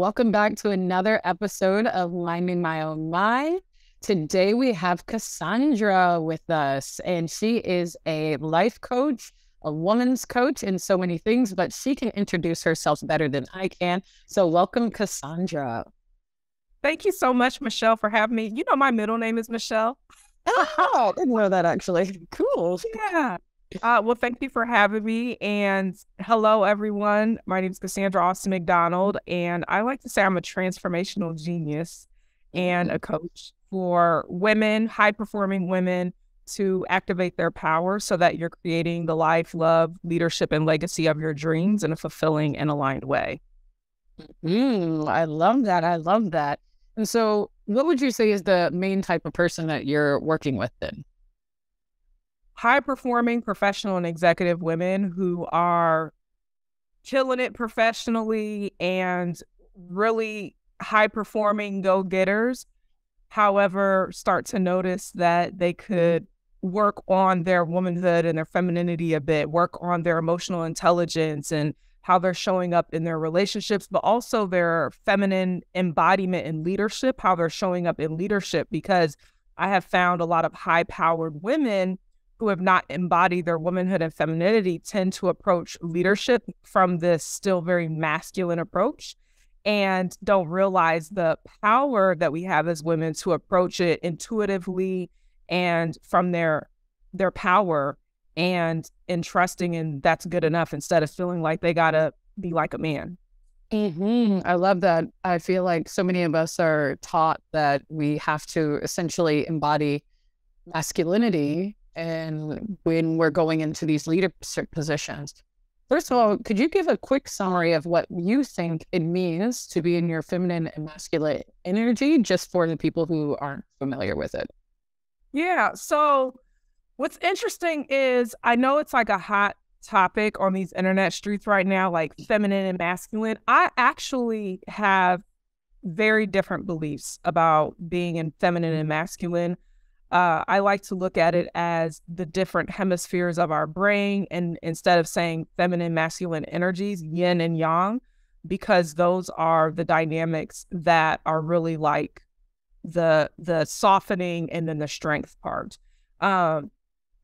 Welcome back to another episode of Minding My Own Mind. Today we have Casandra with us, and she is a life coach, a woman's coach, and so many things, but she can introduce herself better than I can. So, welcome, Casandra. Thank you so much, Michelle, for having me. You know, my middle name is Michelle. Oh, I didn't know that actually. Cool. Yeah. Uh, well, thank you for having me. And hello, everyone. My name is Casandra Austin McDonald, and I like to say I'm a transformational genius and a coach for women, high performing women to activate their power so that you're creating the life, love, leadership, and legacy of your dreams in a fulfilling and aligned way. Mm, I love that. I love that. And so, what would you say is the main type of person that you're working with then? High performing professional and executive women who are killing it professionally and really high performing go getters. However, start to notice that they could work on their womanhood and their femininity a bit, work on their emotional intelligence and how they're showing up in their relationships, but also their feminine embodiment and leadership, how they're showing up in leadership. Because I have found a lot of high powered women who have not embodied their womanhood and femininity tend to approach leadership from this still very masculine approach and don't realize the power that we have as women to approach it intuitively and from their their power and in trusting and that's good enough instead of feeling like they gotta be like a man. Mm-hmm. I love that. I feel like so many of us are taught that we have to essentially embody masculinity and when we're going into these leadership positions. First of all, could you give a quick summary of what you think it means to be in your feminine and masculine energy, just for the people who aren't familiar with it? Yeah. So, what's interesting is I know it's like a hot topic on these internet streets right now, like feminine and masculine. I actually have very different beliefs about being in feminine and mm-hmm. masculine uh, I like to look at it as the different hemispheres of our brain, and instead of saying feminine, masculine energies, yin and yang, because those are the dynamics that are really like the the softening and then the strength part. Um,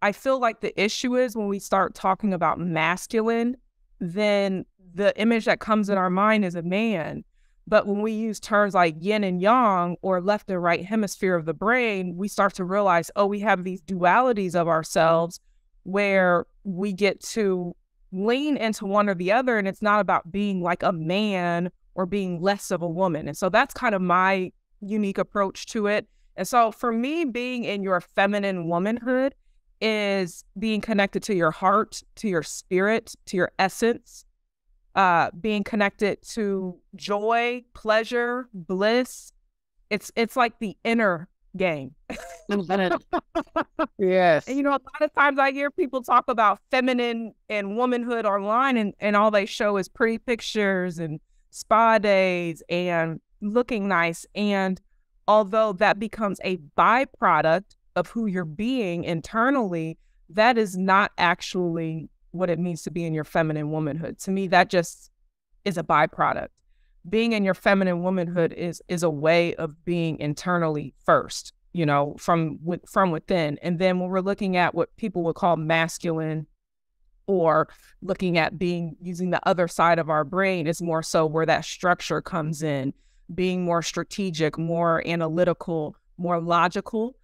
I feel like the issue is when we start talking about masculine, then the image that comes in our mind is a man but when we use terms like yin and yang or left and right hemisphere of the brain, we start to realize, oh, we have these dualities of ourselves where we get to lean into one or the other. And it's not about being like a man or being less of a woman. And so that's kind of my unique approach to it. And so for me, being in your feminine womanhood is being connected to your heart, to your spirit, to your essence, uh, being connected to joy, pleasure, bliss. It's it's like the inner game. yes. And, you know, a lot of times I hear people talk about feminine and womanhood online, and, and all they show is pretty pictures and spa days and looking nice. And although that becomes a byproduct of who you're being internally, that is not actually what it means to be in your feminine womanhood. To me, that just is a byproduct. Being in your feminine womanhood is is a way of being internally first, you know, from from within. And then when we're looking at what people would call masculine or looking at being using the other side of our brain is more so where that structure comes in, being more strategic, more analytical, more logical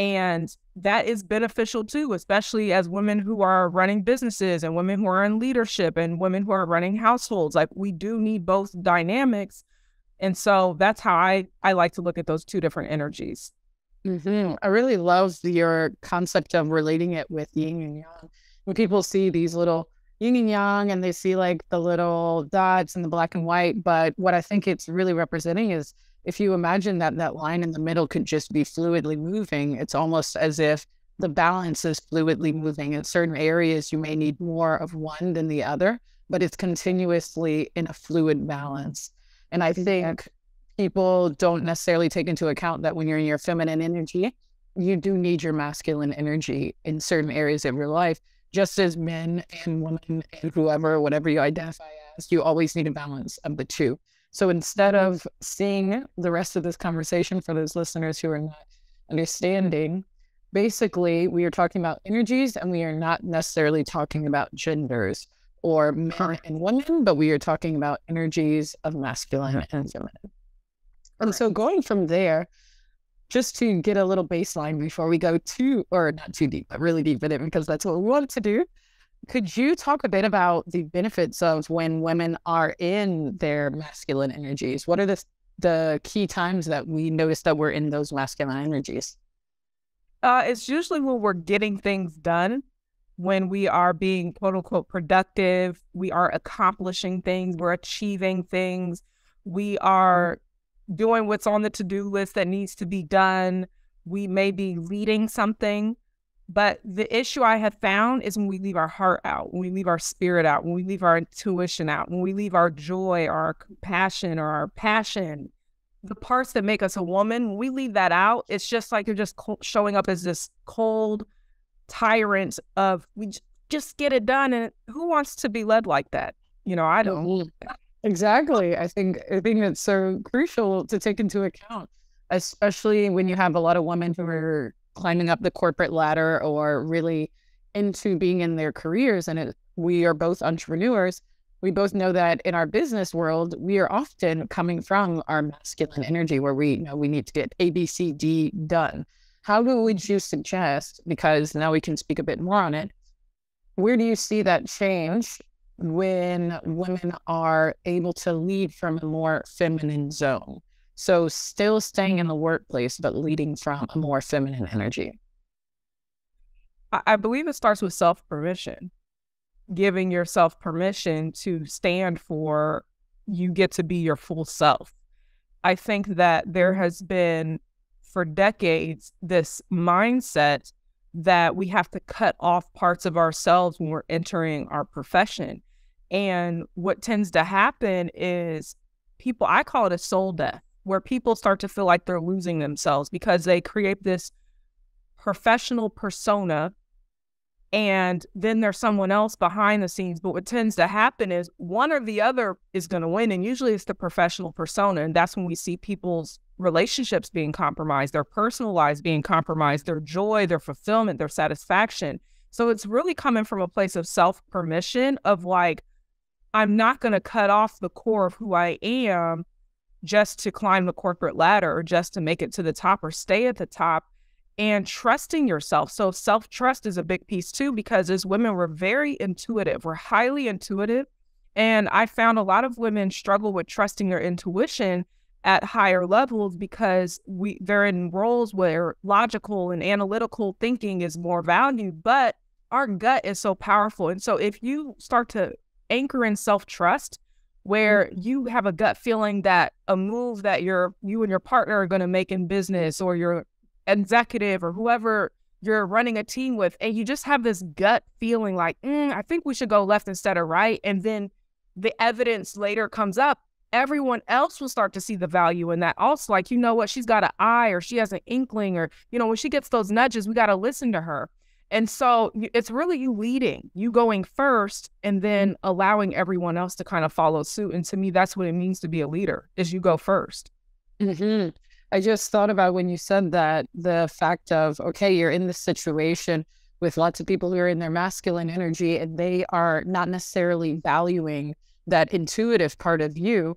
and that is beneficial too, especially as women who are running businesses and women who are in leadership and women who are running households. Like we do need both dynamics. And so that's how I, I like to look at those two different energies. Mm-hmm. I really love your concept of relating it with yin and yang. When people see these little yin and yang and they see like the little dots and the black and white, but what I think it's really representing is if you imagine that that line in the middle could just be fluidly moving, it's almost as if the balance is fluidly moving. In certain areas, you may need more of one than the other, but it's continuously in a fluid balance. And I think people don't necessarily take into account that when you're in your feminine energy, you do need your masculine energy in certain areas of your life, just as men and women and whoever, whatever you identify as, you always need a balance of the two So instead mm-hmm. of seeing the rest of this conversation for those listeners who are not understanding, basically we are talking about energies and we are not necessarily talking about genders or men and women, but we are talking about energies of masculine and feminine. And so going from there, just to get a little baseline before we go too, or not too deep, but really deep in it, because that's what we want to do. Could you talk a bit about the benefits of when women are in their masculine energies? What are the the key times that we notice that we're in those masculine energies? Uh, it's usually when we're getting things done, when we are being quote unquote productive, we are accomplishing things, we're achieving things, we are doing what's on the to do list that needs to be done. We may be leading something. But the issue I have found is when we leave our heart out, when we leave our spirit out, when we leave our intuition out, when we leave our joy or our compassion or our passion, the parts that make us a woman, when we leave that out, it's just like you're just showing up as this cold tyrant of we just get it done. And who wants to be led like that? You know, I don't. Mm-hmm. Exactly. I think I think it's so crucial to take into account, especially when you have a lot of women who are climbing up the corporate ladder or really into being in their careers. And it, we are both entrepreneurs. We both know that in our business world, we are often coming from our masculine energy where we know we need to get A, B, C, D done. How do would you suggest, because now we can speak a bit more on it, where do you see that change when women are able to lead from a more feminine zone. So, still staying in the workplace, but leading from a more feminine energy. I believe it starts with self permission, giving yourself permission to stand for you get to be your full self. I think that there has been for decades this mindset that we have to cut off parts of ourselves when we're entering our profession. And what tends to happen is people, I call it a soul death, where people start to feel like they're losing themselves because they create this professional persona and then there's someone else behind the scenes. But what tends to happen is one or the other is going to win. And usually it's the professional persona. And that's when we see people's relationships being compromised, their personal lives being compromised, their joy, their fulfillment, their satisfaction. So it's really coming from a place of self permission of like, I'm not going to cut off the core of who I am just to climb the corporate ladder or just to make it to the top or stay at the top and trusting yourself. So, self trust is a big piece too, because as women, we're very intuitive, we're highly intuitive. And I found a lot of women struggle with trusting their intuition at higher levels because we they're in roles where logical and analytical thinking is more valued, but our gut is so powerful. And so if you start to anchor in self trust where mm-hmm. you have a gut feeling that a move that you're you and your partner are going to make in business or your executive or whoever you're running a team with and you just have this gut feeling like mm, i think we should go left instead of right and then the evidence later comes up everyone else will start to see the value in that also like you know what she's got an eye or she has an inkling or you know when she gets those nudges we got to listen to her and so it's really you leading, you going first, and then allowing everyone else to kind of follow suit. And to me, that's what it means to be a leader: is you go 1st mm-hmm. I just thought about when you said that the fact of okay, you're in this situation with lots of people who are in their masculine energy, and they are not necessarily valuing that intuitive part of you.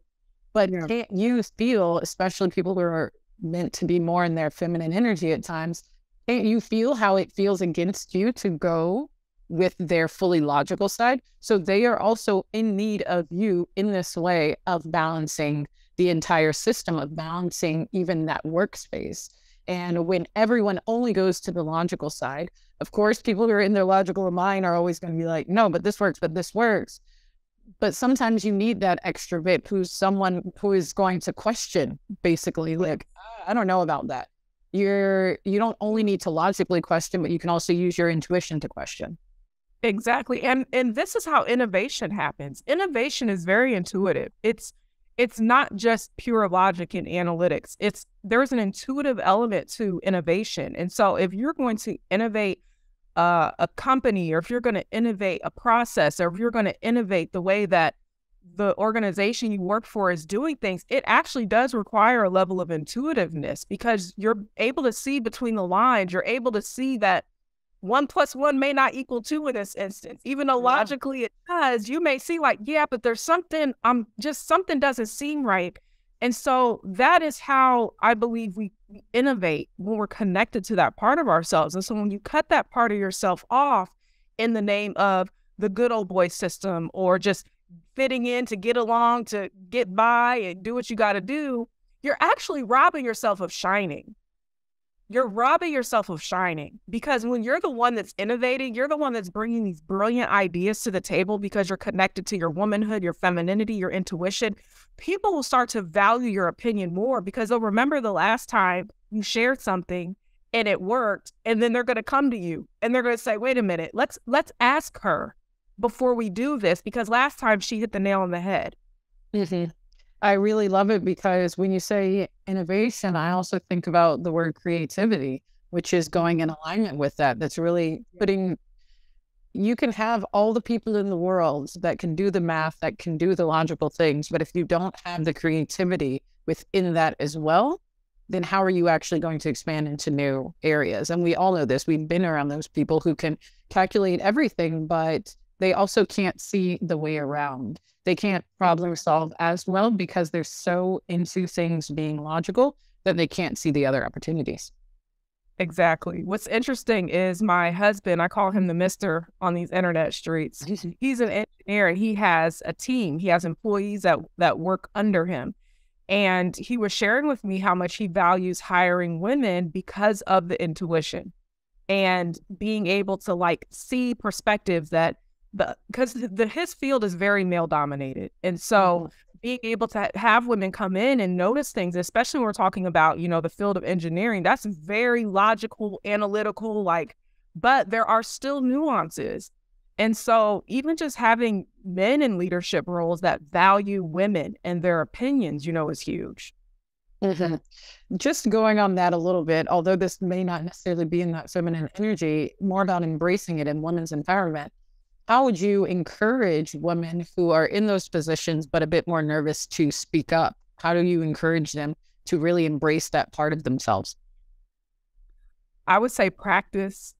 But yeah. can't you feel, especially people who are meant to be more in their feminine energy at times? You feel how it feels against you to go with their fully logical side. So they are also in need of you in this way of balancing the entire system, of balancing even that workspace. And when everyone only goes to the logical side, of course, people who are in their logical mind are always going to be like, no, but this works, but this works. But sometimes you need that extra bit who's someone who is going to question, basically, like, I don't know about that you're you don't only need to logically question but you can also use your intuition to question. Exactly and and this is how innovation happens. Innovation is very intuitive. It's it's not just pure logic and analytics. It's there's an intuitive element to innovation and so if you're going to innovate uh, a company or if you're going to innovate a process or if you're going to innovate the way that the organization you work for is doing things, it actually does require a level of intuitiveness because you're able to see between the lines. You're able to see that one plus one may not equal two in this instance, even though logically it does. You may see, like, yeah, but there's something, I'm um, just something doesn't seem right. And so that is how I believe we innovate when we're connected to that part of ourselves. And so when you cut that part of yourself off in the name of the good old boy system or just fitting in to get along, to get by and do what you got to do, you're actually robbing yourself of shining. You're robbing yourself of shining because when you're the one that's innovating, you're the one that's bringing these brilliant ideas to the table because you're connected to your womanhood, your femininity, your intuition. People will start to value your opinion more because they'll remember the last time you shared something and it worked and then they're going to come to you and they're going to say, "Wait a minute, let's let's ask her before we do this because last time she hit the nail on the head. Mm-hmm. I really love it because when you say innovation, I also think about the word creativity, which is going in alignment with that. That's really putting, you can have all the people in the world that can do the math, that can do the logical things. But if you don't have the creativity within that as well, then how are you actually going to expand into new areas? And we all know this. We've been around those people who can calculate everything, but they also can't see the way around. They can't problem solve as well because they're so into things being logical that they can't see the other opportunities. Exactly. What's interesting is my husband, I call him the mister on these internet streets. He's an engineer and he has a team. He has employees that that work under him. And he was sharing with me how much he values hiring women because of the intuition and being able to like see perspectives that because the his field is very male dominated, and so mm-hmm. being able to have women come in and notice things, especially when we're talking about you know the field of engineering, that's very logical, analytical, like, but there are still nuances. And so, even just having men in leadership roles that value women and their opinions, you know, is huge. Mm-hmm. Just going on that a little bit, although this may not necessarily be in that feminine energy, more about embracing it in women's empowerment how would you encourage women who are in those positions but a bit more nervous to speak up? How do you encourage them to really embrace that part of themselves? I would say practice,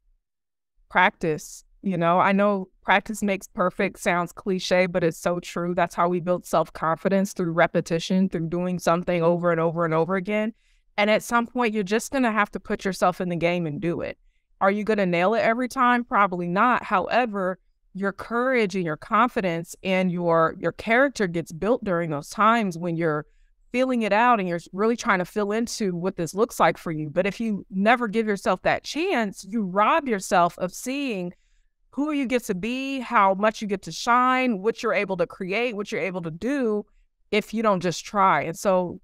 practice. You know, I know practice makes perfect sounds cliche, but it's so true. That's how we build self confidence through repetition, through doing something over and over and over again. And at some point, you're just going to have to put yourself in the game and do it. Are you going to nail it every time? Probably not. However, your courage and your confidence and your your character gets built during those times when you're feeling it out and you're really trying to fill into what this looks like for you. But if you never give yourself that chance, you rob yourself of seeing who you get to be, how much you get to shine, what you're able to create, what you're able to do if you don't just try. And so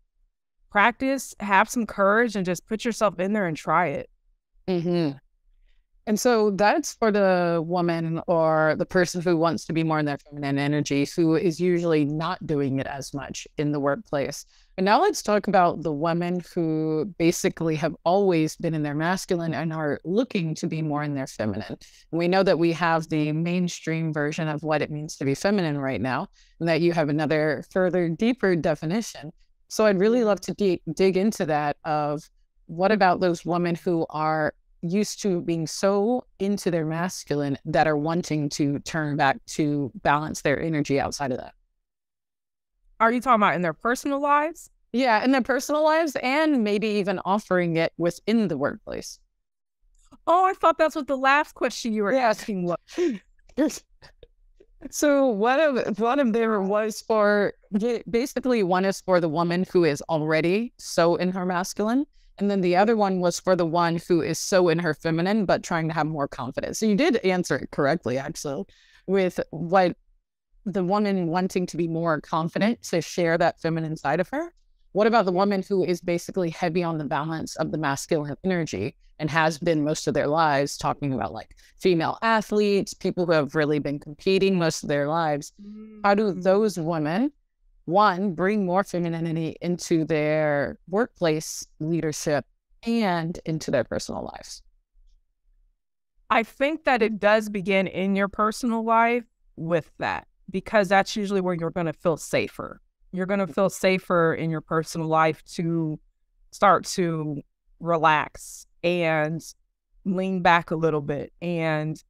practice, have some courage and just put yourself in there and try it. Mm-hmm. And so that's for the woman or the person who wants to be more in their feminine energy, who is usually not doing it as much in the workplace. And now let's talk about the women who basically have always been in their masculine and are looking to be more in their feminine. We know that we have the mainstream version of what it means to be feminine right now, and that you have another further deeper definition. So I'd really love to de- dig into that of what about those women who are used to being so into their masculine that are wanting to turn back to balance their energy outside of that. Are you talking about in their personal lives? Yeah, in their personal lives and maybe even offering it within the workplace. Oh, I thought that's what the last question you were yeah. asking was. so one of one of them was for basically one is for the woman who is already so in her masculine and then the other one was for the one who is so in her feminine, but trying to have more confidence. So you did answer it correctly, actually, with what the woman wanting to be more confident to share that feminine side of her. What about the woman who is basically heavy on the balance of the masculine energy and has been most of their lives talking about like female athletes, people who have really been competing most of their lives? How do mm. those women one, bring more femininity into their workplace leadership and into their personal lives? I think that it mm-hmm. does begin in your personal life with that because that's usually where you're going to feel safer. You're going to mm-hmm. feel safer in your personal life to start to relax and lean back a little bit and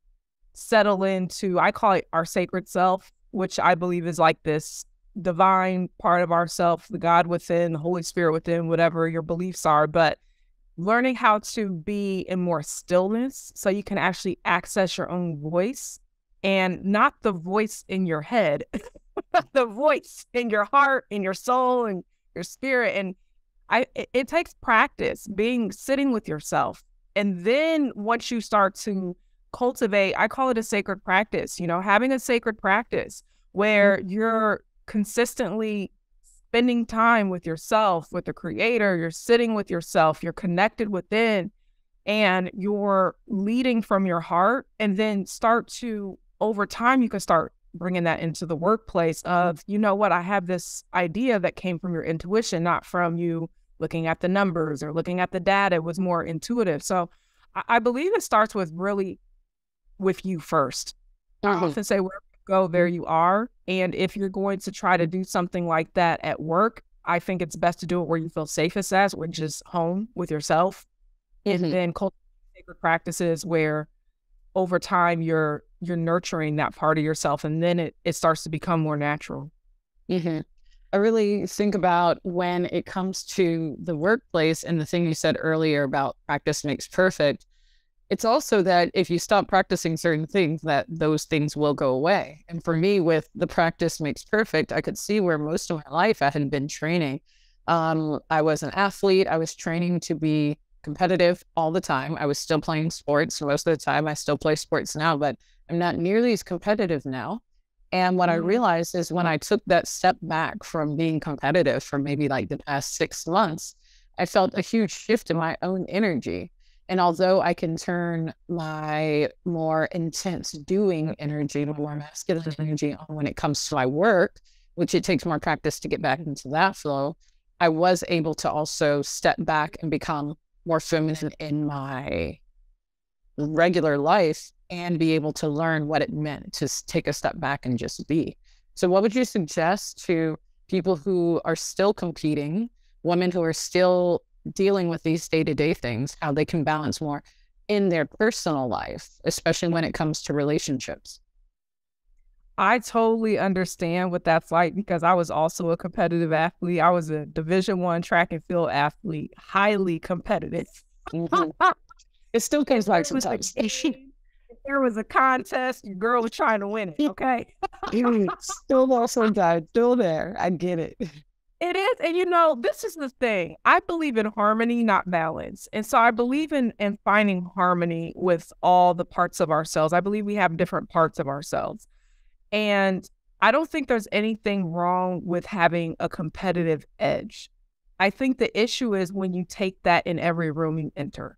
settle into, I call it our sacred self, which I believe is like this divine part of ourself, the God within, the Holy Spirit within, whatever your beliefs are. But learning how to be in more stillness so you can actually access your own voice and not the voice in your head, the voice in your heart, in your soul, and your spirit. And I it, it takes practice being sitting with yourself. And then once you start to cultivate, I call it a sacred practice, you know, having a sacred practice where mm-hmm. you're consistently spending time with yourself, with the creator, you're sitting with yourself, you're connected within, and you're leading from your heart. And then start to, over time, you can start bringing that into the workplace of, you know what, I have this idea that came from your intuition, not from you looking at the numbers or looking at the data. It was more intuitive. So I, I believe it starts with really with you 1st uh-huh. I often say, where go, there you are. And if you're going to try to do something like that at work, I think it's best to do it where you feel safest as, which is home with yourself. Mm-hmm. And then cultivate sacred practices where over time you're you're nurturing that part of yourself and then it, it starts to become more natural. Mm-hmm. I really think about when it comes to the workplace and the thing you said earlier about practice makes perfect it's also that if you stop practicing certain things that those things will go away. And for me with the practice makes perfect i could see where most of my life i hadn't been training. Um, i was an athlete i was training to be competitive all the time. I was still playing sports most of the time. I still play sports now but i'm not nearly as competitive now. And what mm-hmm. i realized is when i took that step back from being competitive for maybe like the past six months i felt a huge shift in my own energy and although I can turn my more intense doing energy, more masculine energy on when it comes to my work, which it takes more practice to get back into that flow, I was able to also step back and become more feminine in my regular life and be able to learn what it meant to take a step back and just be. So, what would you suggest to people who are still competing, women who are still dealing with these day to day things, how they can balance more in their personal life, especially when it comes to relationships. I totally understand what that's like because I was also a competitive athlete. I was a division one track and field athlete, highly competitive. Mm-hmm. it still comes back sometimes. there was a contest, your girl was trying to win it. Okay. still also sometimes, still there. I get it. It is. And you know, this is the thing. I believe in harmony, not balance. And so I believe in in finding harmony with all the parts of ourselves. I believe we have different parts of ourselves. And I don't think there's anything wrong with having a competitive edge. I think the issue is when you take that in every room you enter.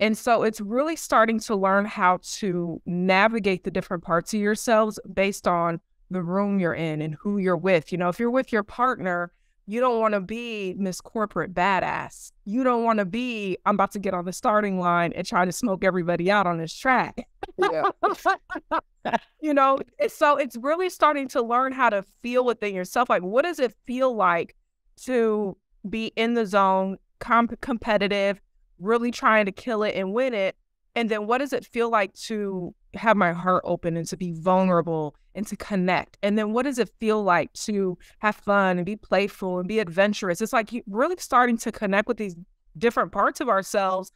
And so it's really starting to learn how to navigate the different parts of yourselves based on the room you're in and who you're with. You know, if you're with your partner, you don't want to be Miss Corporate Badass. You don't want to be, I'm about to get on the starting line and try to smoke everybody out on this track. you know, so it's really starting to learn how to feel within yourself. Like, what does it feel like to be in the zone, comp- competitive, really trying to kill it and win it? And then what does it feel like to have my heart open and to be vulnerable and to connect? And then what does it feel like to have fun and be playful and be adventurous? It's like really starting to connect with these different parts of ourselves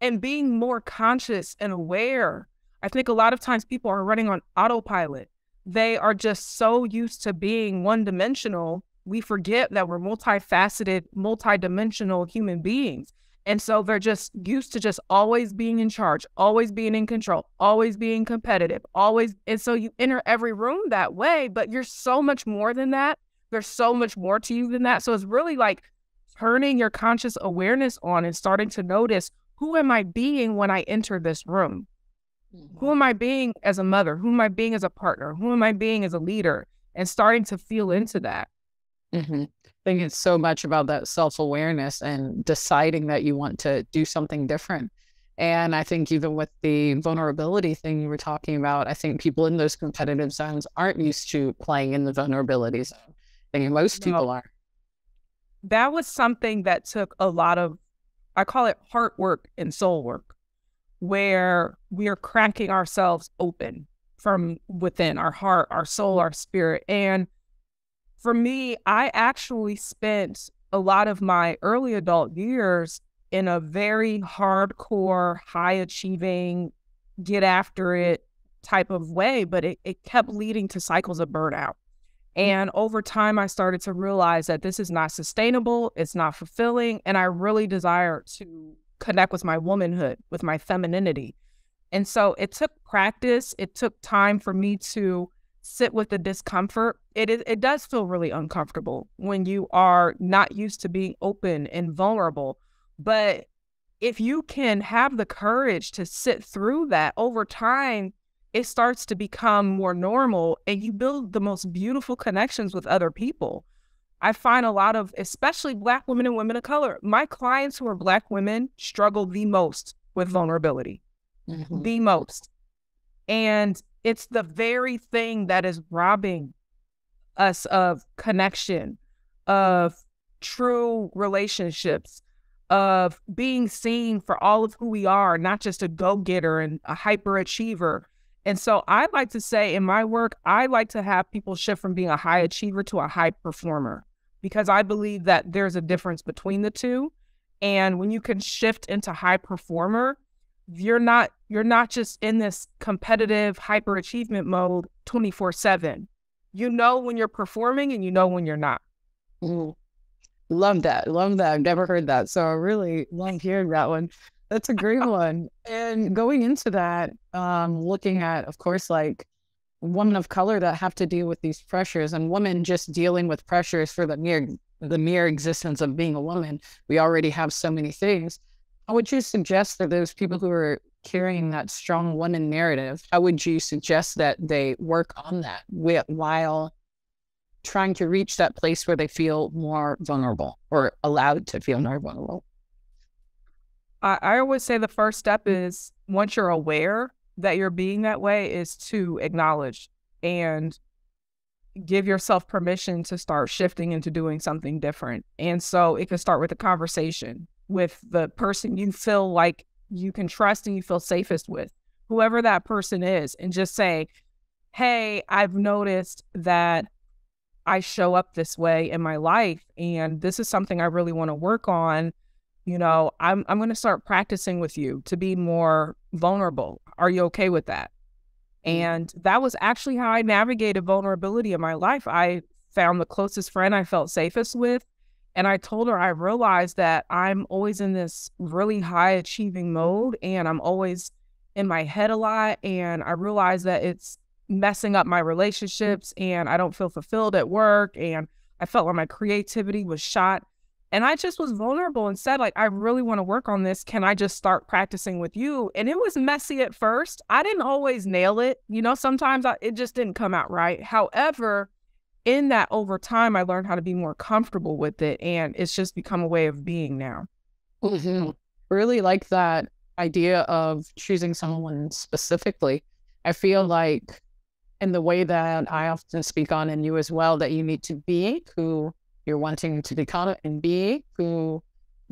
and being more conscious and aware. I think a lot of times people are running on autopilot. They are just so used to being one dimensional. We forget that we're multifaceted, multidimensional human beings. And so they're just used to just always being in charge, always being in control, always being competitive, always. And so you enter every room that way, but you're so much more than that. There's so much more to you than that. So it's really like turning your conscious awareness on and starting to notice who am I being when I enter this room? Mm-hmm. Who am I being as a mother? Who am I being as a partner? Who am I being as a leader? And starting to feel into that. Mm-hmm think it's so much about that self awareness and deciding that you want to do something different. And I think even with the vulnerability thing you were talking about, I think people in those competitive zones aren't used to playing in the vulnerability zone. I think most people no. are. That was something that took a lot of, I call it heart work and soul work, where we are cracking ourselves open from within our heart, our soul, our spirit. And for me, I actually spent a lot of my early adult years in a very hardcore, high achieving, get after it type of way, but it, it kept leading to cycles of burnout. Mm. And over time, I started to realize that this is not sustainable, it's not fulfilling, and I really desire to connect with my womanhood, with my femininity. And so it took practice, it took time for me to sit with the discomfort. It is it does feel really uncomfortable when you are not used to being open and vulnerable but if you can have the courage to sit through that over time, it starts to become more normal and you build the most beautiful connections with other people. I find a lot of, especially Black women and women of color, my clients who are Black women struggle the most with vulnerability, mm-hmm. the most. And it's the very thing that is robbing us of connection, of true relationships, of being seen for all of who we are, not just a go getter and a hyperachiever. And so I like to say in my work, I like to have people shift from being a high achiever to a high performer because I believe that there's a difference between the two. And when you can shift into high performer, you're not you're not just in this competitive hyper achievement mode 24/7. You know when you're performing and you know when you're not. Mm-hmm. Love that. Love that. I've never heard that. So I really love hearing that one. That's a great one. And going into that, um, looking at, of course, like women of color that have to deal with these pressures and women just dealing with pressures for the mere the mere existence of being a woman. We already have so many things. How would you suggest that those people who are carrying that strong woman narrative, how would you suggest that they work on that while trying to reach that place where they feel more vulnerable or allowed to feel more vulnerable? I, I always say the first step is once you're aware that you're being that way, is to acknowledge and give yourself permission to start shifting into doing something different. And so it can start with a conversation with the person you feel like you can trust and you feel safest with, whoever that person is, and just say, Hey, I've noticed that I show up this way in my life and this is something I really want to work on, you know, I'm I'm going to start practicing with you to be more vulnerable. Are you okay with that? Mm. And that was actually how I navigated vulnerability in my life. I found the closest friend I felt safest with and I told her I realized that I'm always in this really high achieving mode and I'm always in my head a lot and I realized that it's messing up my relationships and I don't feel fulfilled at work and I felt like my creativity was shot. And I just was vulnerable and said, like, I really want to work on this. Can I just start practicing with you? And it was messy at first. I didn't always nail it. You know, sometimes I, it just didn't come out right. However, in that over time, I learned how to be more comfortable with it. And it's just become a way of being now. Mm-hmm. Really like that idea of choosing someone specifically. I feel like in the way that I often speak on in you as well, that you need to be who you're wanting to become and be who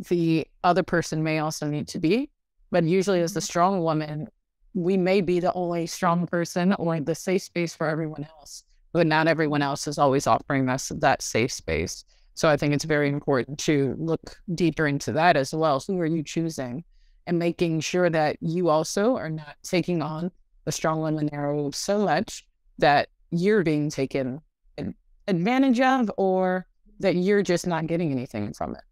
the other person may also need to be. But usually, as the mm-hmm. strong woman, we may be the only strong person or the safe space for everyone else, but not everyone else is always offering us that safe space. So I think it's very important to look deeper into that as well. Who are you choosing? And making sure that you also are not taking on the strong woman arrow so much that you're being taken advantage of or that you're just not getting anything from it.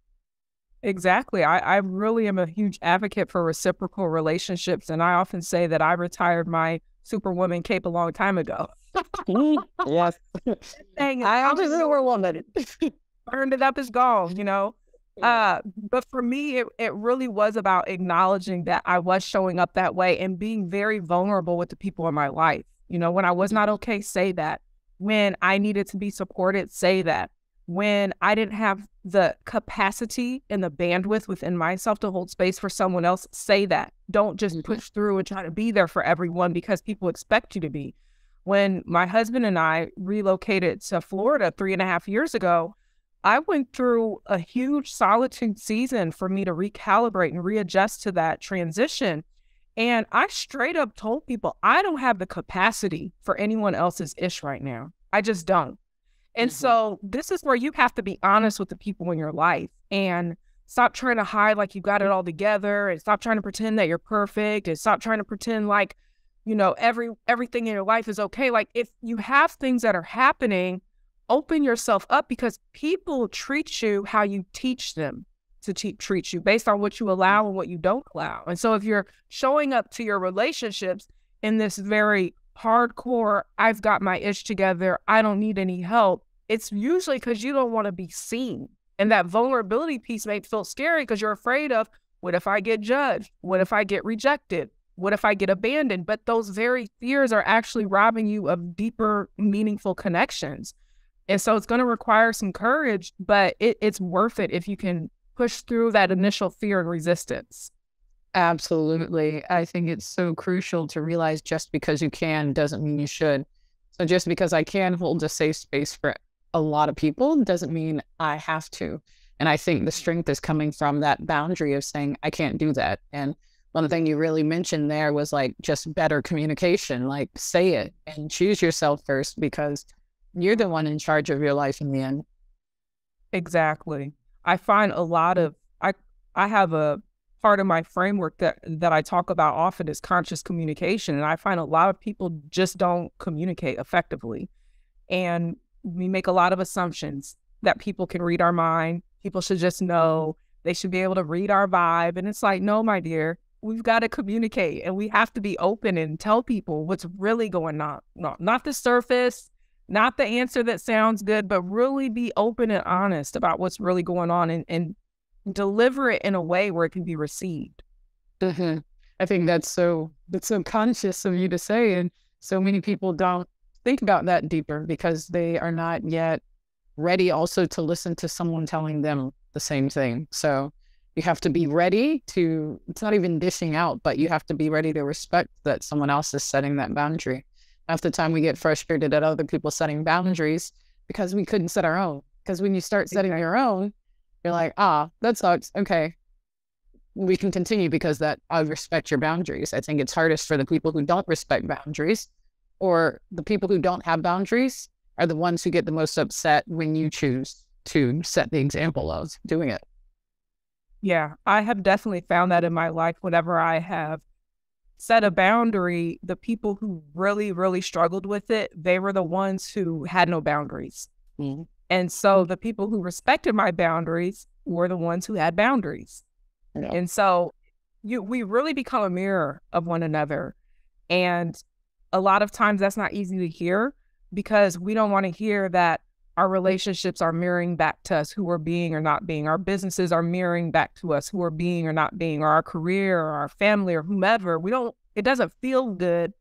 Exactly. I, I really am a huge advocate for reciprocal relationships. And I often say that I retired my superwoman cape a long time ago. yes. Dang I always superwoman. burned it up is gone, you know? Uh, but for me, it, it really was about acknowledging that I was showing up that way and being very vulnerable with the people in my life. You know, when I was not okay, say that. When I needed to be supported, say that. When I didn't have the capacity and the bandwidth within myself to hold space for someone else, say that. Don't just mm-hmm. push through and try to be there for everyone because people expect you to be. When my husband and I relocated to Florida three and a half years ago, I went through a huge solitude season for me to recalibrate and readjust to that transition. And I straight up told people, I don't have the capacity for anyone else's ish right now. I just don't. And mm-hmm. so this is where you have to be honest with the people in your life and stop trying to hide like you got it all together and stop trying to pretend that you're perfect and stop trying to pretend like, you know, every everything in your life is okay. Like if you have things that are happening, open yourself up because people treat you how you teach them to te- treat you based on what you allow and what you don't allow. And so if you're showing up to your relationships in this very hardcore, I've got my ish together, I don't need any help, it's usually because you don't want to be seen. And that vulnerability piece may feel scary because you're afraid of what if I get judged? What if I get rejected? What if I get abandoned? But those very fears are actually robbing you of deeper, meaningful connections. And so it's going to require some courage, but it, it's worth it if you can push through that initial fear and resistance. Absolutely. I think it's so crucial to realize just because you can doesn't mean you should. So just because I can hold a safe space for a lot of people doesn't mean I have to. And I think the mm-hmm. strength is coming from that boundary of saying, I can't do that. And one thing you really mentioned there was like just better communication, like say it and choose yourself first because you're the one in charge of your life in the end. Exactly. I find a lot mm. of I I have a part of my framework that that I talk about often is conscious communication and I find a lot of people just don't communicate effectively. And we make a lot of assumptions that people can read our mind. People should just know. They should be able to read our vibe and it's like, "No, my dear, we've got to communicate and we have to be open and tell people what's really going on. Not, not the surface, not the answer that sounds good, but really be open and honest about what's really going on and, and deliver it in a way where it can be received. Mm-hmm. I think that's so that's so conscious of you to say, and so many people don't think about that deeper because they are not yet ready also to listen to someone telling them the same thing. So you have to be ready to it's not even dishing out, but you have to be ready to respect that someone else is setting that boundary half the time we get frustrated at other people setting boundaries because we couldn't set our own. Because when you start setting your own, you're like, ah, that sucks. Okay. We can continue because that I respect your boundaries. I think it's hardest for the people who don't respect boundaries or the people who don't have boundaries are the ones who get the most upset when you choose to set the example of doing it. Yeah, I have definitely found that in my life whenever I have set a boundary, the people who really, really struggled with it, they were the ones who had no boundaries. Mm-hmm. And so the people who respected my boundaries were the ones who had boundaries. Yeah. And so you we really become a mirror of one another. And a lot of times that's not easy to hear because we don't want to hear that our relationships are mirroring back to us who we're being or not being. Our businesses are mirroring back to us who we're being or not being, or our career or our family or whomever. We don't, it doesn't feel good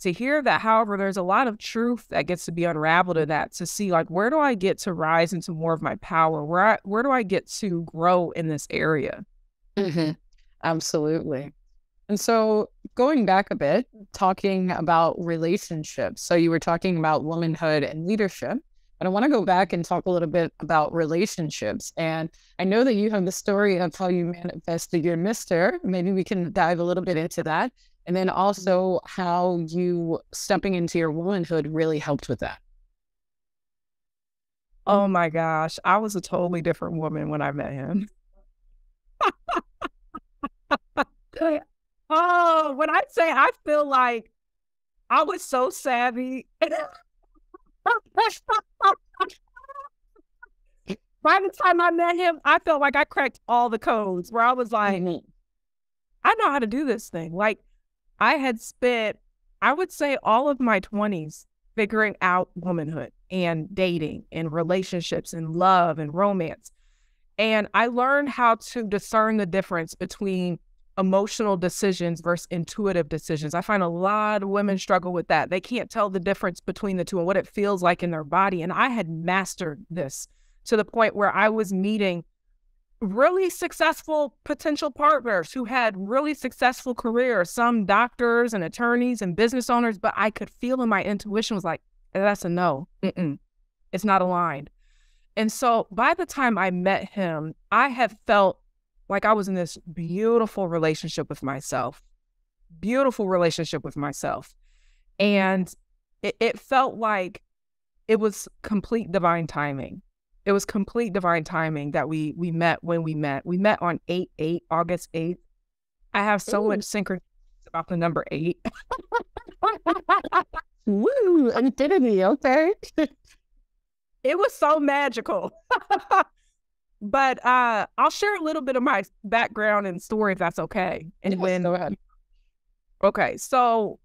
to hear that. However, there's a lot of truth that gets to be unraveled in that to see like, where do I get to rise into more of my power? Where, I, where do I get to grow in this area? Mm-hmm. Absolutely. And so, going back a bit, talking about relationships. So, you were talking about womanhood and leadership. But I want to go back and talk a little bit about relationships. And I know that you have the story of how you manifested your mister. Maybe we can dive a little bit into that. And then mm-hmm. also how you stepping into your womanhood really helped with that. Oh my gosh. I was a totally different woman when I met him. oh, when I say I feel like I was so savvy. By the time I met him, I felt like I cracked all the codes where I was like, mm-hmm. I know how to do this thing. Like I had spent, I would say all of my 20s figuring out womanhood and dating and relationships and love and romance. And I learned how to discern the difference between emotional decisions versus intuitive decisions. I find a lot of women struggle with that. They can't tell the difference between the two and what it feels like in their body. And I had mastered this to the point where I was meeting really successful potential partners who had really successful careers, some doctors and attorneys and business owners, but I could feel in my intuition was like, that's a no. Mm-mm. It's not aligned. And so by the time I met him, I had felt like I was in this beautiful relationship with myself, beautiful relationship with myself. And it, it felt like it was complete divine timing it was complete divine timing that we we met when we met. We met on 8 8, August 8th. I have so Ooh. much synchronicity about the number eight. Woo, infinity, okay. it was so magical. but uh I'll share a little bit of my background and story if that's okay. And yes, when go ahead. Okay, so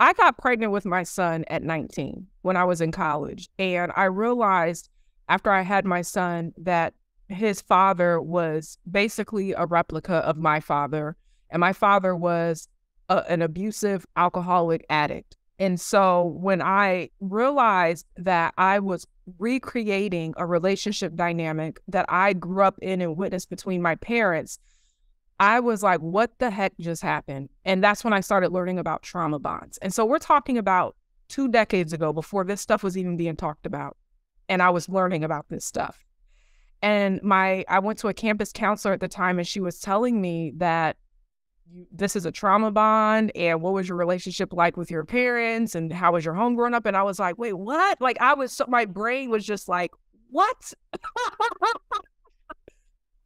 I got pregnant with my son at 19 when I was in college. And I realized after I had my son that his father was basically a replica of my father. And my father was a, an abusive alcoholic addict. And so when I realized that I was recreating a relationship dynamic that I grew up in and witnessed between my parents, I was like, what the heck just happened? And that's when I started learning about trauma bonds. And so we're talking about two decades ago before this stuff was even being talked about and I was learning about this stuff. And my I went to a campus counselor at the time and she was telling me that this is a trauma bond and what was your relationship like with your parents and how was your home growing up and I was like, "Wait, what?" Like I was so my brain was just like, "What?"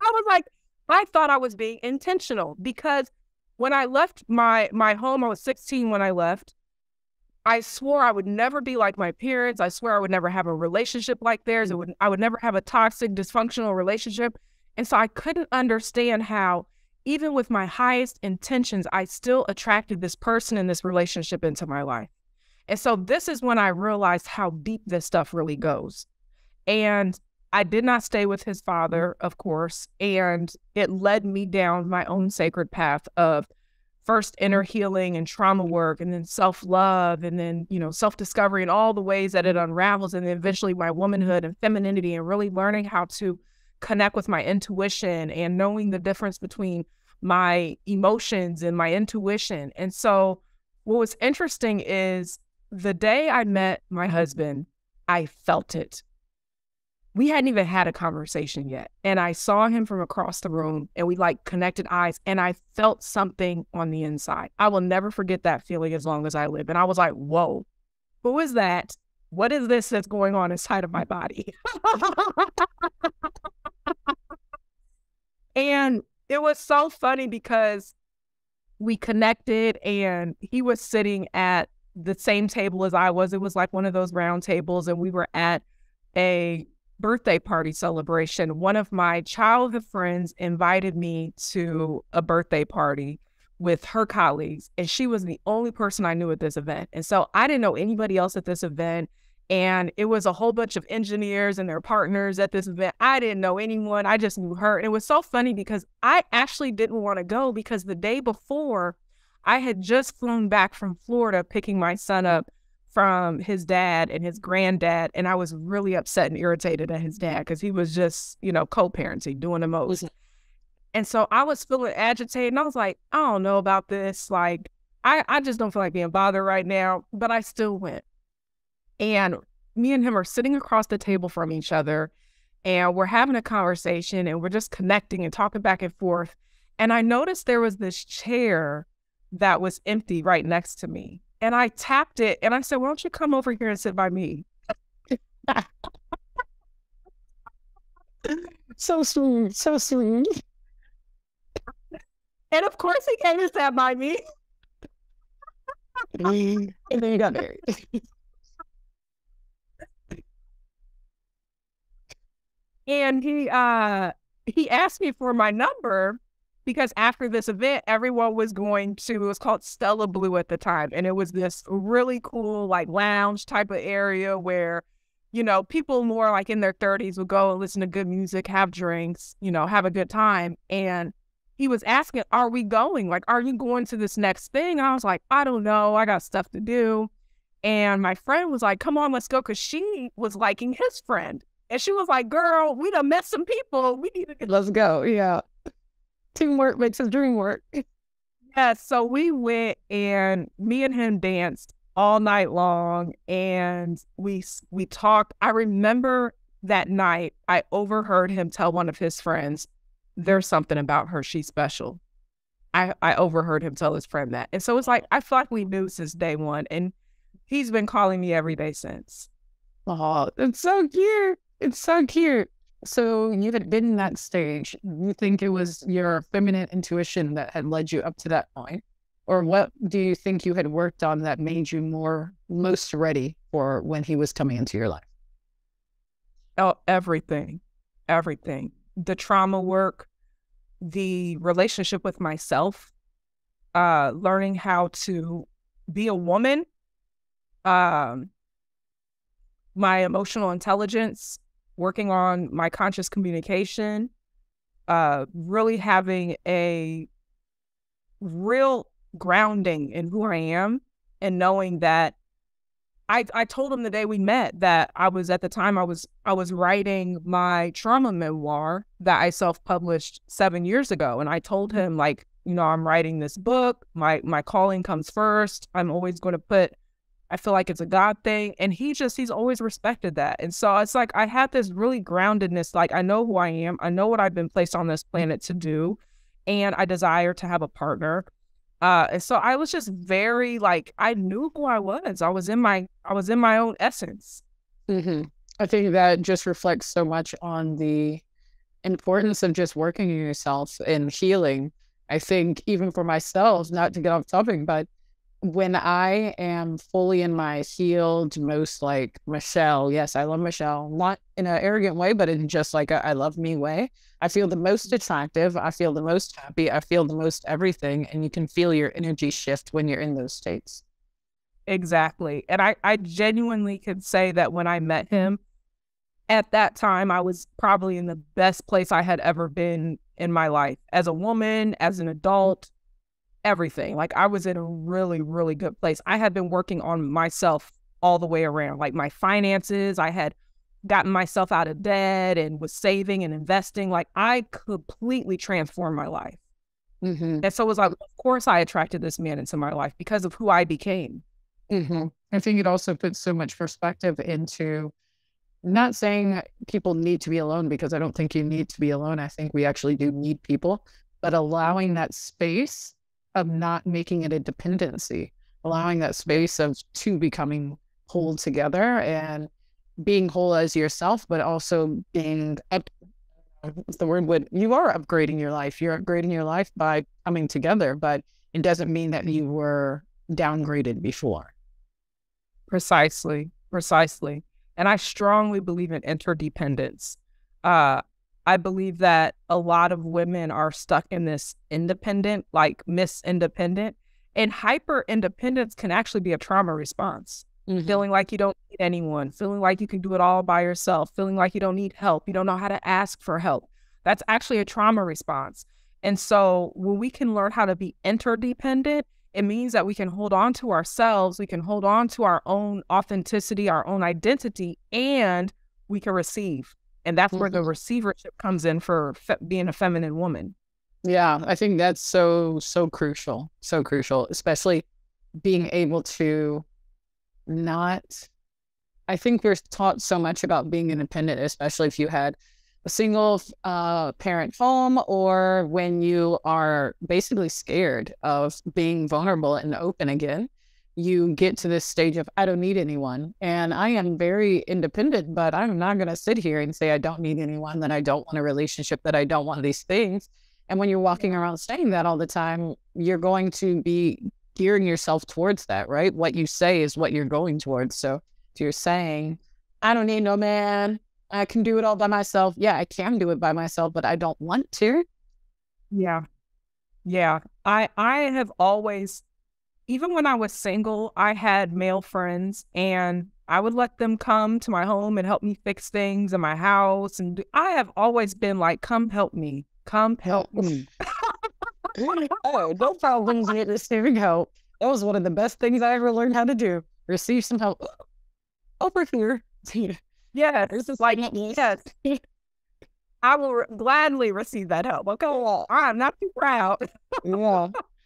I was like, I thought I was being intentional because when I left my my home, I was 16 when I left. I swore I would never be like my parents. I swear I would never have a relationship like theirs. It mm. would I would never have a toxic, dysfunctional relationship. And so I couldn't understand how, even with my highest intentions, I still attracted this person and this relationship into my life. And so this is when I realized how deep this stuff really goes. And I did not stay with his father, of course, and it led me down my own sacred path of first inner healing and trauma work and then self-love and then you know self-discovery and all the ways that it unravels and then eventually my womanhood and femininity and really learning how to connect with my intuition and knowing the difference between my emotions and my intuition and so what was interesting is the day i met my husband i felt it we hadn't even had a conversation yet. And I saw him from across the room and we like connected eyes and I felt something on the inside. I will never forget that feeling as long as I live. And I was like, whoa, who is that? What is this that's going on inside of my body? and it was so funny because we connected and he was sitting at the same table as I was. It was like one of those round tables, and we were at a birthday party celebration, one of my childhood friends invited me to a birthday party with her colleagues, and she was the only person I knew at this event. And so I didn't know anybody else at this event. And it was a whole bunch of engineers and their partners at this event. I didn't know anyone. I just knew her. And it was so funny because I actually didn't want to go because the day before, I had just flown back from Florida picking my son up from his dad and his granddad. And I was really upset and irritated at his dad because he was just, you know, co parenting, doing the most. Mm-hmm. And so I was feeling agitated and I was like, I don't know about this. Like, I, I just don't feel like being bothered right now, but I still went. And me and him are sitting across the table from each other and we're having a conversation and we're just connecting and talking back and forth. And I noticed there was this chair that was empty right next to me. And I tapped it and I said, Why don't you come over here and sit by me? so sweet, so sweet. And of course he came and sat by me. and then you got married. and he uh he asked me for my number because after this event, everyone was going to, it was called Stella Blue at the time. And it was this really cool, like lounge type of area where, you know, people more like in their 30s would go and listen to good music, have drinks, you know, have a good time. And he was asking, Are we going? Like, are you going to this next thing? I was like, I don't know. I got stuff to do. And my friend was like, Come on, let's go. Cause she was liking his friend. And she was like, girl, we done met some people. We need to get Let's go. Yeah. Teamwork makes a dream work. Yeah. So we went and me and him danced all night long and we we talked. I remember that night I overheard him tell one of his friends, there's something about her, she's special. I, I overheard him tell his friend that. And so it's like I feel like we knew since day one. And he's been calling me every day since. Oh, it's so cute. It's so cute. So you had been in that stage. You think it was your feminine intuition that had led you up to that point? Or what do you think you had worked on that made you more most ready for when he was coming into your life? Oh, everything. Everything. The trauma work, the relationship with myself, uh, learning how to be a woman, um, my emotional intelligence, working on my conscious communication, uh, really having a real grounding in who I am and knowing that I, I told him the day we met that I was at the time I was I was writing my trauma memoir that I self-published seven years ago. And I told him like, you know, I'm writing this book. My my calling comes first. I'm always going to put I feel like it's a God thing. And he just, he's always respected that. And so it's like I had this really groundedness, like I know who I am, I know what I've been placed on this planet to do, and I desire to have a partner. Uh, and so I was just very like I knew who I was. I was in my I was in my own essence. Mm-hmm. I think that just reflects so much on the importance of just working yourself and healing. I think even for myself, not to get off topic, but when I am fully in my healed, most like Michelle, yes, I love Michelle, not in an arrogant way, but in just like a I love me way. I feel the most mm-hmm. attractive. I feel the most happy. I feel the most everything. And you can feel your energy shift when you're in those states. Exactly. And I, I genuinely could say that when I met him, at that time, I was probably in the best place I had ever been in my life as a woman, as an adult, everything. Like I was in a really, really good place. I had been working on myself all the way around, like my finances. I had gotten myself out of debt and was saving and investing. Like I completely transformed my life. Mm-hmm. And so it was like, of course, I attracted this man into my life because of who I became. Mm-hmm. I think it also puts so much perspective into not saying people need to be alone because I don't think you need to be alone. I think we actually do need people, but allowing that space of not making it a dependency, allowing that space of two becoming whole together and being whole as yourself, but also being up. The word? Would you are upgrading your life? You're upgrading your life by coming together, but it doesn't mean that you were downgraded before. Precisely, precisely. And I strongly believe in interdependence. Uh, I believe that a lot of women are stuck in this independent, like Miss Independent, and hyper independence can actually be a trauma response. Mm-hmm. Feeling like you don't need anyone, feeling like you can do it all by yourself, feeling like you don't need help, you don't know how to ask for help. That's actually a trauma response. And so when we can learn how to be interdependent, it means that we can hold on to ourselves, we can hold on to our own authenticity, our own identity, and we can receive. And that's mm-hmm. where the mm-hmm. receivership comes in for fe- being a feminine woman. Yeah, I think that's so, so crucial. So crucial, especially being able to not. I think we're taught so much about being independent, especially if you had a single uh, parent home or when you are basically scared of being vulnerable and open again you get to this stage of I don't need anyone. And I am very independent, but I'm not going to sit here and say I don't need anyone, that I don't want a relationship, that I don't want these things. And when you're walking around saying that all the time, you're going to be gearing yourself towards that, right? What you say is what you're going towards. So if you're saying, I don't need no man, I can do it all by myself. Yeah, I can do it by myself, but I don't want to. Yeah. Yeah. I I have always even when I was single, I had male friends and I would let them come to my home and help me fix things in my house. And I have always been like, come help me. Come help oh. me. oh, no problems with receiving help. That was one of the best things I ever learned how to do. Receive some help over here. Yeah, this is like yes. I will re- gladly receive that help. Okay, I'm not too proud. Yeah.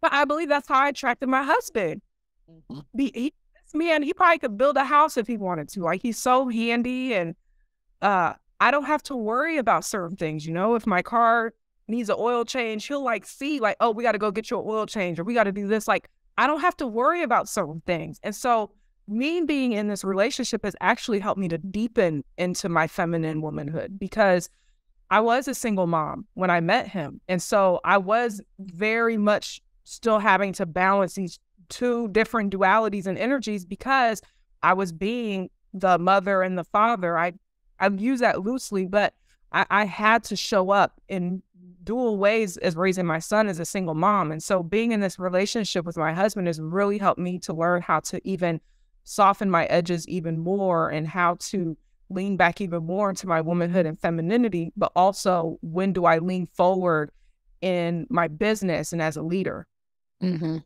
but I believe that's how I attracted my husband. Mhm. Be, he, this man, he probably could build a house if he wanted to. Like he's so handy, and uh, I don't have to worry about certain things. You know, if my car needs an oil change, he'll like see like, oh, we got to go get you an oil change, or we got to do this. Like I don't have to worry about certain things, and so me being in this relationship has actually helped me to deepen into my feminine womanhood because I was a single mom when I met him. And so I was very much still having to balance these two different dualities and energies because I was being the mother and the father. I I use that loosely, but I, I had to show up in dual ways as raising my son as a single mom. And so being in this relationship with my husband has really helped me to learn how to even soften my edges even more and how to lean back even more into my womanhood and femininity, but also when do I lean forward in my business and as a leader? Hmm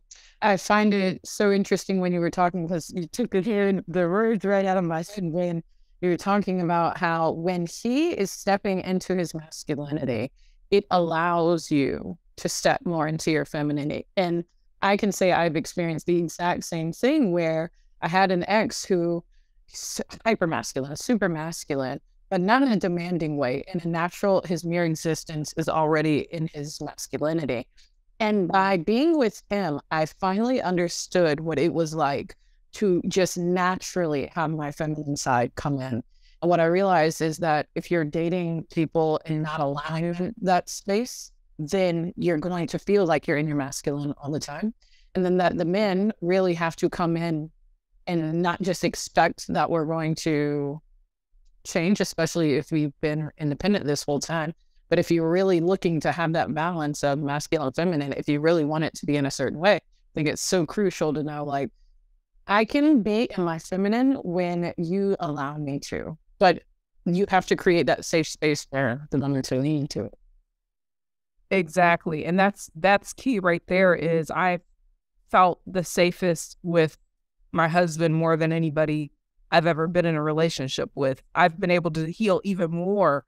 I find it so interesting when you were talking because you took it here, the words right out of my head when you were talking about how when he is stepping into his masculinity, it allows you to step more into your femininity. And I can say I've experienced the exact same thing where I had an ex who hyper masculine, super masculine, but not in a demanding way. In a natural, his mere existence is already in his masculinity. And by being with him, I finally understood what it was like to just naturally have my feminine side come in. And what I realized is that if you're dating people and not allowing that space, then you're going to feel like you're in your masculine all the time. And then that the men really have to come in and not just expect that we're going to change, especially if we've been independent this whole time. But if you're really looking to have that balance of masculine and feminine, if you really want it to be in a certain way, I think it's so crucial to know like, I can be in my feminine when you allow me to, but you have to create that safe space there for them to lean to it. Exactly. And that's that's key right there is I felt the safest with my husband more than anybody I've ever been in a relationship with. I've been able to heal even more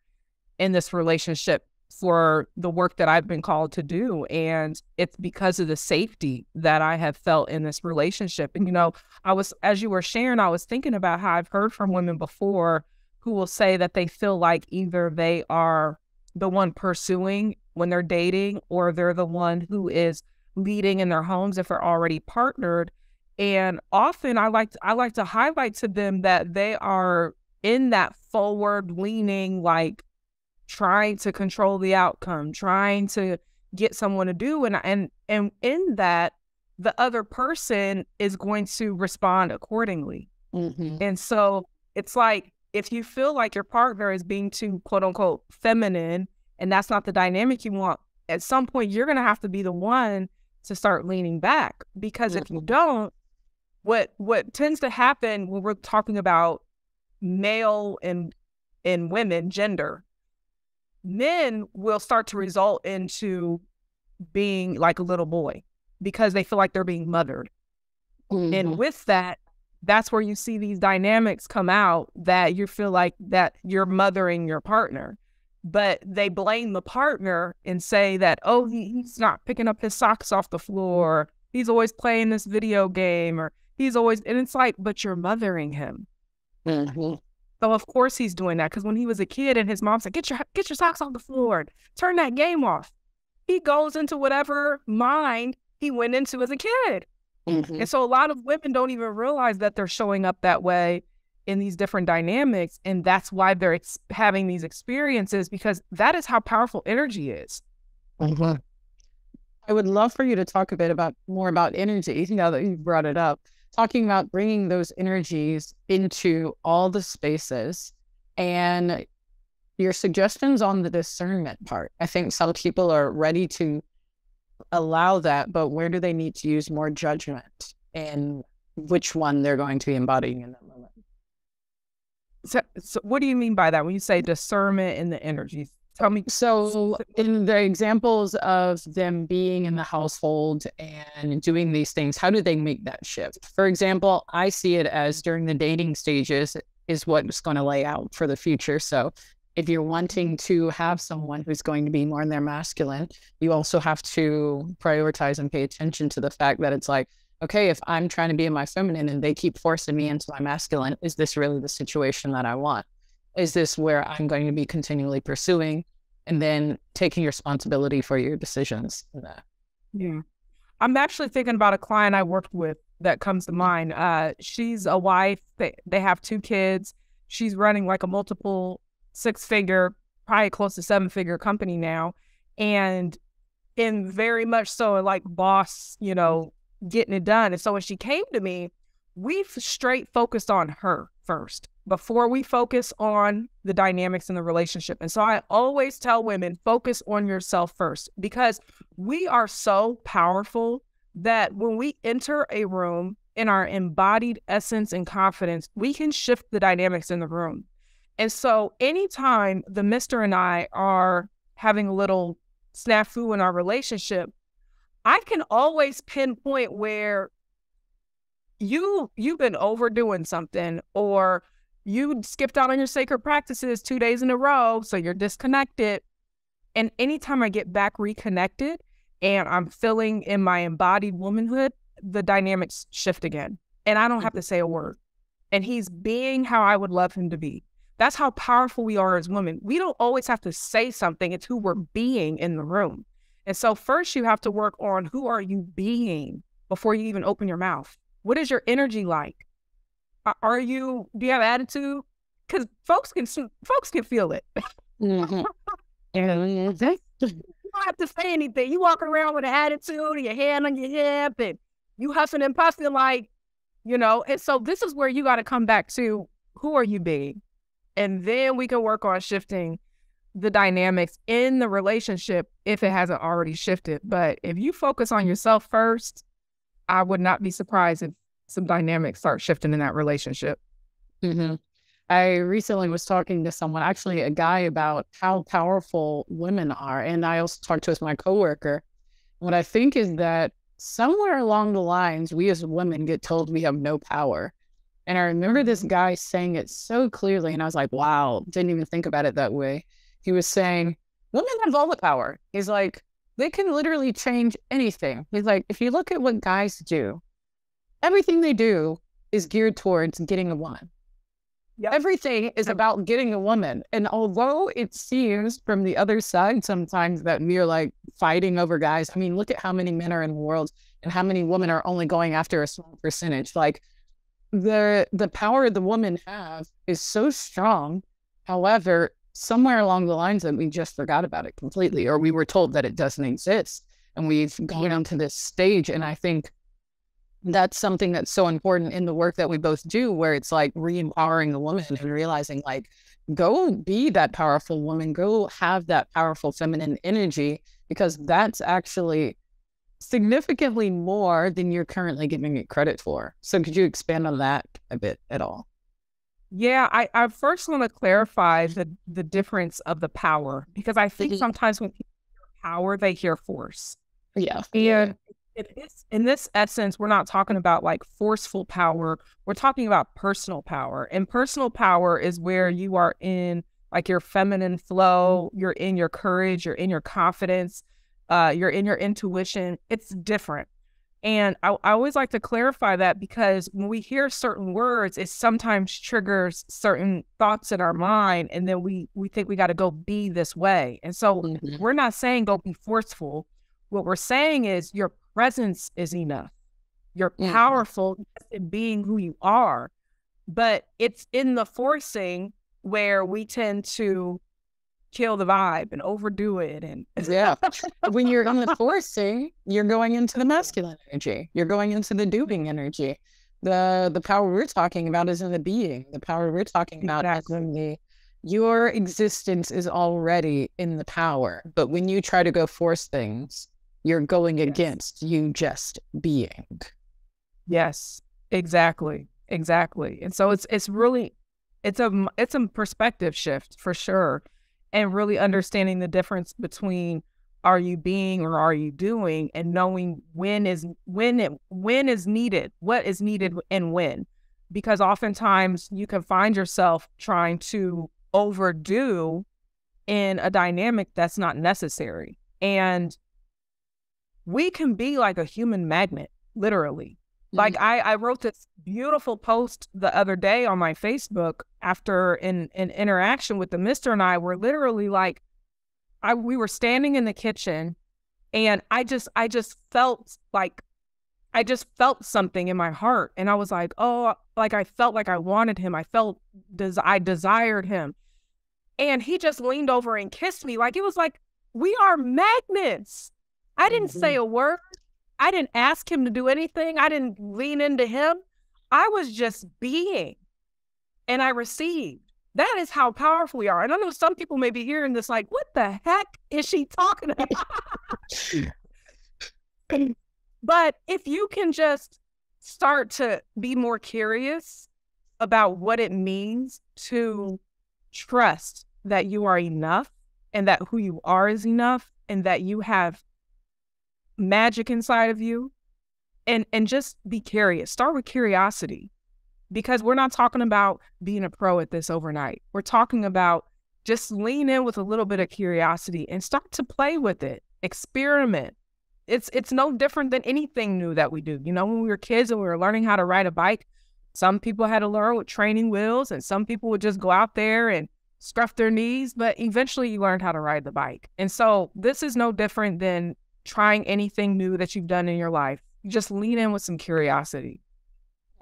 in this relationship for the work that I've been called to do. And it's because of the safety that I have felt in this relationship. And, you know, I was, as you were sharing, I was thinking about how I've heard from women before who will say that they feel like either they are the one pursuing when they're dating or they're the one who is leading in their homes if they're already partnered. And often I like to, I like to highlight to them that they are in that forward leaning like trying to control the outcome, trying to get someone to do and and and in that the other person is going to respond accordingly. Mm-hmm. And so it's like if you feel like your partner is being too quote unquote feminine and that's not the dynamic you want, at some point you're going to have to be the one to start leaning back because if you don't what what tends to happen when we're talking about male and and women gender men will start to result into being like a little boy because they feel like they're being mothered. Mm-hmm. And with that, that's where you see these dynamics come out that you feel like that you're mothering your partner. But they blame the partner and say that, oh, he, he's not picking up his socks off the floor. He's always playing this video game or he's always, and it's like, but you're mothering him. Mm-hmm. So of course he's doing that because when he was a kid and his mom said, "Get your get your socks off the floor, and turn that game off," he goes into whatever mind he went into as a kid. Mm-hmm. And so a lot of women don't even realize that they're showing up that way in these different dynamics, and that's why they're ex- having these experiences because that is how powerful energy is. Mm-hmm. I would love for you to talk a bit about more about energy now that you brought it up talking about bringing those energies into all the spaces and your suggestions on the discernment part. I think some people are ready to allow that, but where do they need to use more judgment and which one they're going to be embodying in that moment? So, so what do you mean by that when you say discernment in the energies? Tell me. So, in the examples of them being in the household and doing these things, how do they make that shift? For example, I see it as during the dating stages, is what's going to lay out for the future. So if you're wanting to have someone who's going to be more in their masculine, you also have to prioritize and pay attention to the fact that it's like, okay, if I'm trying to be in my feminine and they keep forcing me into my masculine, is this really the situation that I want? Is this where I'm going to be continually pursuing and then taking responsibility for your decisions? Yeah. I'm actually thinking about a client I worked with that comes to mind. Uh, she's a wife. They, they have two kids. She's running like a multiple six figure, probably close to seven figure company now. And in very much so like boss, you know, getting it done. And so when she came to me, we've straight focused on her first before we focus on the dynamics in the relationship. And so I always tell women focus on yourself first because we are so powerful that when we enter a room in our embodied essence and confidence, we can shift the dynamics in the room. And so anytime the mister and I are having a little snafu in our relationship, I can always pinpoint where you you've been overdoing something or you skipped out on your sacred practices two days in a row, so you're disconnected. And anytime I get back reconnected and I'm feeling in my embodied womanhood, the dynamics shift again. And I don't have mm-hmm. to say a word. And he's being how I would love him to be. That's how powerful we are as women. We don't always have to say something, it's who we're being in the room. And so, first, you have to work on who are you being before you even open your mouth. What is your energy like? Are you? Do you have attitude? Because folks can folks can feel it. mm-hmm. you don't have to say anything. You walk around with an attitude, and your hand on your hip, and you huffing and puffing like, you know. And so this is where you got to come back to who are you being, and then we can work on shifting the dynamics in the relationship if it hasn't already shifted. But if you focus on yourself first, I would not be surprised if some dynamics start shifting in that relationship. Mm-hmm. I recently was talking to someone, actually a guy, about how powerful women are. And I also talked to my coworker. What I think is that somewhere along the lines, we as women get told we have no power. And I remember this guy saying it so clearly. And I was like, wow, didn't even think about it that way. He was saying, women have all the power. He's like, they can literally change anything. He's like, if you look at what guys do, everything they do is geared towards getting a woman. Yep. Everything is about getting a woman. And although it seems from the other side sometimes that we're like fighting over guys, I mean, look at how many men are in the world and how many women are only going after a small percentage. Like the the power the women have is so strong. However, somewhere along the lines that we just forgot about it completely, or we were told that it doesn't exist. And we've gone onto this stage. And I think that's something that's so important in the work that we both do, where it's like re empowering the woman and realizing, like, go be that powerful woman, go have that powerful feminine energy, because that's actually significantly more than you're currently giving it credit for. So, could you expand on that a bit at all? Yeah, I, I first want to clarify the the difference of the power because I think mm-hmm. sometimes when people hear power, they hear force. Yeah. And in this, in this essence, we're not talking about like forceful power. We're talking about personal power. And personal power is where you are in like your feminine flow, you're in your courage, you're in your confidence, uh, you're in your intuition. It's different. And I, I always like to clarify that because when we hear certain words, it sometimes triggers certain thoughts in our mind, and then we we think we got to go be this way. And so mm-hmm. we're not saying go be forceful. What we're saying is your presence is enough. You're mm-hmm. powerful in being who you are, but it's in the forcing where we tend to kill the vibe and overdo it and yeah when you're on the forcing you're going into the masculine energy you're going into the doing energy the the power we're talking about is in the being the power we're talking about exactly. is in the your existence is already in the power but when you try to go force things you're going yes. against you just being. Yes, exactly. Exactly. And so it's it's really it's a it's a perspective shift for sure and really understanding the difference between are you being or are you doing and knowing when is when it when is needed, what is needed and when. because oftentimes you can find yourself trying to overdo in a dynamic that's not necessary. And we can be like a human magnet, literally. Mm-hmm. Like I, I wrote this beautiful post the other day on my Facebook after an, an interaction with the mister and I were literally like I we were standing in the kitchen and I just I just felt like I just felt something in my heart and I was like, "Oh, like I felt like I wanted him. I felt des- I desired him." And he just leaned over and kissed me like it was like we are magnets. I didn't mm-hmm. say a word. I didn't ask him to do anything. I didn't lean into him. I was just being and I received. That is how powerful we are. And I know some people may be hearing this like, what the heck is she talking about? but if you can just start to be more curious about what it means to trust that you are enough and that who you are is enough and that you have magic inside of you and and just be curious. Start with curiosity because we're not talking about being a pro at this overnight. We're talking about just lean in with a little bit of curiosity and start to play with it. Experiment. It's it's no different than anything new that we do. You know when we were kids and we were learning how to ride a bike some people had to learn with training wheels and some people would just go out there and scruff their knees but eventually you learned how to ride the bike. And so this is no different than trying anything new that you've done in your life. You just lean in with some curiosity.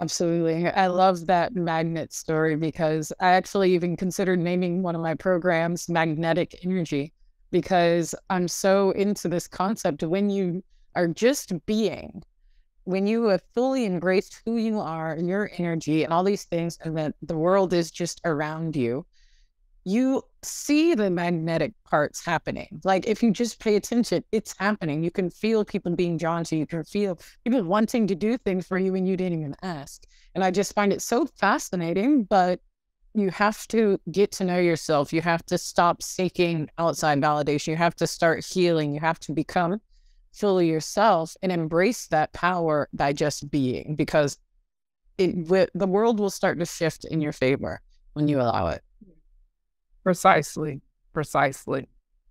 Absolutely. I love that magnet story because I actually even considered naming one of my programs Magnetic Energy because I'm so into this concept when you are just being, when you have fully embraced who you are, your energy, and all these things, and that the world is just around you, you see the magnetic parts happening. Like if you just pay attention, it's happening. You can feel people being drawn to you. You can feel people wanting to do things for you when you didn't even ask. And I just find it so fascinating, but you have to get to know yourself. You have to stop seeking outside validation. You have to start healing. You have to become fully yourself and embrace that power by just being because it the world will start to shift in your favor when you allow it. Precisely. Precisely.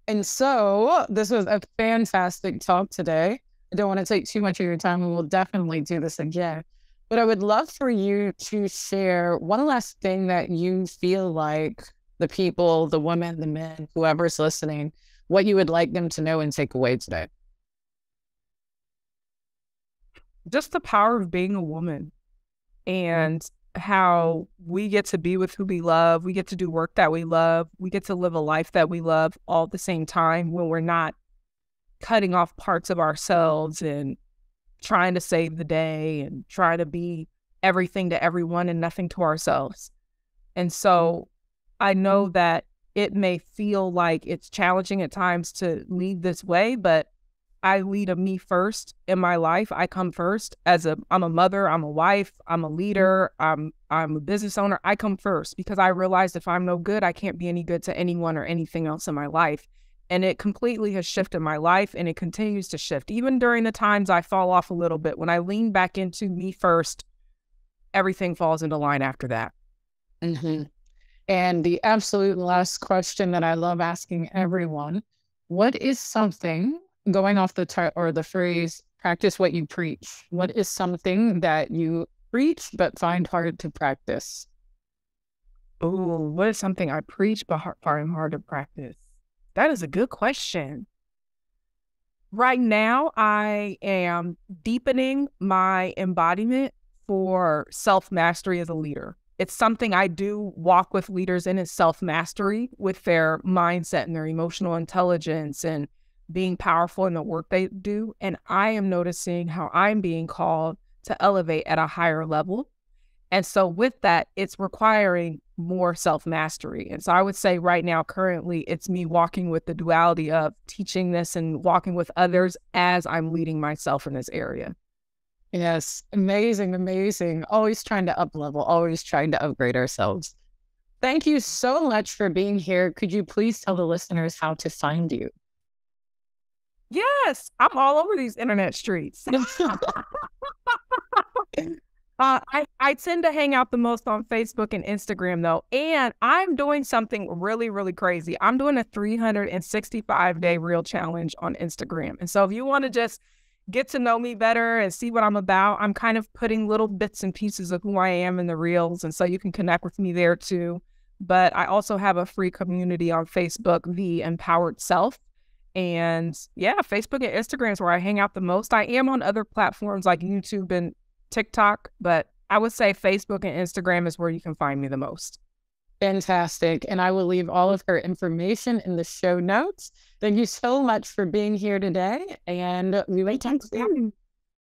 And so this was a fantastic talk today. I don't want to take too much of your time, and we'll definitely do this again. But I would love for you to share one last thing that you feel like the people, the women, the men, whoever's listening, what you would like them to know and take away today. Just the power of being a woman mm. and how we get to be with who we love, we get to do work that we love, we get to live a life that we love all at the same time when we're not cutting off parts of ourselves and trying to save the day and trying to be everything to everyone and nothing to ourselves. And so I know mm-hmm. that it may feel like it's challenging at times to lead this way, but I lead a me first in my life. I come first as a I'm a mother, I'm a wife, I'm a leader, I'm I'm a business owner. I come first because I realized if I'm no good, I can't be any good to anyone or anything else in my life. And it completely has shifted my life and it continues to shift. Even during the times I fall off a little bit, when I lean back into me first, everything falls into line after that. Mm-hmm. And the absolute last question that I love asking everyone what is something going off the or the phrase practice what you preach. What is something that you preach but find hard to practice? Oh what is something i preach but find hard to practice? That is a good question. Right now i am deepening my embodiment for self mastery as a leader. It's something I do walk with leaders in is self mastery with their mindset and their emotional intelligence and being powerful in the work they do. And I am noticing how I'm being called to elevate at a higher level. And so, with that, it's requiring more self mastery. And so, I would say right now, currently, it's me walking with the duality of teaching this and walking with others as I'm leading myself in this area. Yes, amazing, amazing. Always trying to up level, always trying to upgrade ourselves. Thank you so much for being here. Could you please tell the listeners how to find you? Yes, I'm all over these internet streets. Uh, I, I tend to hang out the most on Facebook and Instagram though. And I'm doing something really, really crazy. I'm doing a 365 day reel challenge on Instagram. And so if you want to just get to know me better and see what I'm about, I'm kind of putting little bits and pieces of who I am in the reels. And so you can connect with me there too. But I also have a free community on Facebook, The Empowered Self. And yeah, Facebook and Instagram is where I hang out the most. I am on other platforms like YouTube and TikTok, but I would say Facebook and Instagram is where you can find me the most. Fantastic. And I will leave all of her information in the show notes. Thank you so much for being here today. And we will talk soon.